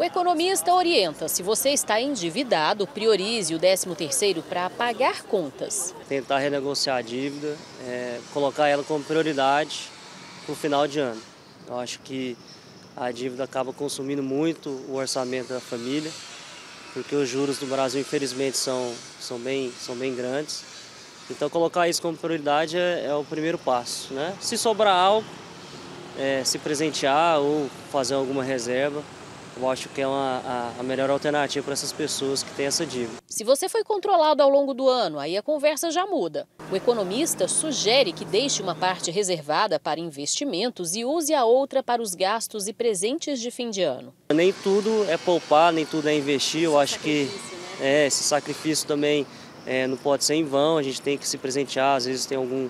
O economista orienta, se você está endividado, priorize o 13º para pagar contas. Tentar renegociar a dívida, é, colocar ela como prioridade para o final de ano. Eu acho que a dívida acaba consumindo muito o orçamento da família, porque os juros do Brasil, infelizmente, são, são, bem, são bem grandes. Então, colocar isso como prioridade é, é o primeiro passo. Né? Se sobrar algo, é, se presentear ou fazer alguma reserva, eu acho que é uma, a, a melhor alternativa para essas pessoas que têm essa dívida. Se você foi controlado ao longo do ano, aí a conversa já muda. O economista sugere que deixe uma parte reservada para investimentos e use a outra para os gastos e presentes de fim de ano. Nem tudo é poupar, nem tudo é investir. Eu acho que né? é, esse sacrifício também é, não pode ser em vão. A gente tem que se presentear. Às vezes tem algum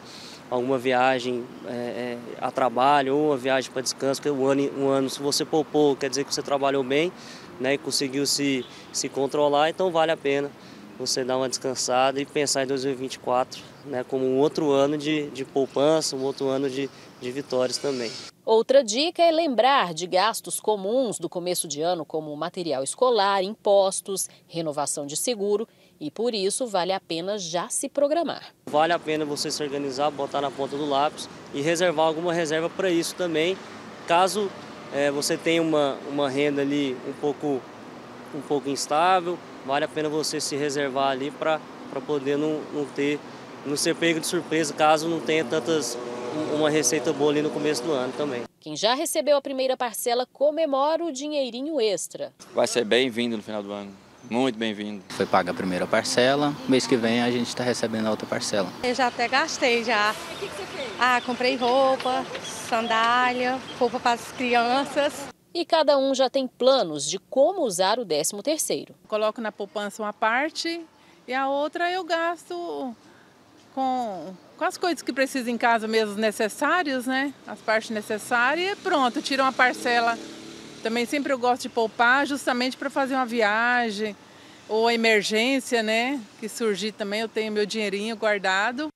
alguma viagem é, é, a trabalho ou uma viagem para descanso, porque um ano, um ano, se você poupou, quer dizer que você trabalhou bem né, e conseguiu se, se controlar, então vale a pena você dar uma descansada e pensar em 2024 né, como um outro ano de, de poupança, um outro ano de, de vitórias também. Outra dica é lembrar de gastos comuns do começo de ano, como material escolar, impostos, renovação de seguro, e por isso vale a pena já se programar. Vale a pena você se organizar, botar na ponta do lápis e reservar alguma reserva para isso também, caso é, você tenha uma, uma renda ali um pouco, um pouco instável, vale a pena você se reservar ali para poder não, não ter, não ser pego de surpresa caso não tenha tantas uma receita boa ali no começo do ano também. Quem já recebeu a primeira parcela comemora o dinheirinho extra. Vai ser bem-vindo no final do ano. Muito bem-vindo. Foi paga a primeira parcela, mês que vem a gente está recebendo a outra parcela. Eu já até gastei já. O que, que você fez? Ah, comprei roupa, sandália, roupa para as crianças. E cada um já tem planos de como usar o 13 terceiro. Coloco na poupança uma parte e a outra eu gasto com, com as coisas que precisam em casa mesmo necessárias, né? As partes necessárias e pronto, tiro uma parcela. Também sempre eu gosto de poupar justamente para fazer uma viagem ou emergência, né? Que surgir também, eu tenho meu dinheirinho guardado.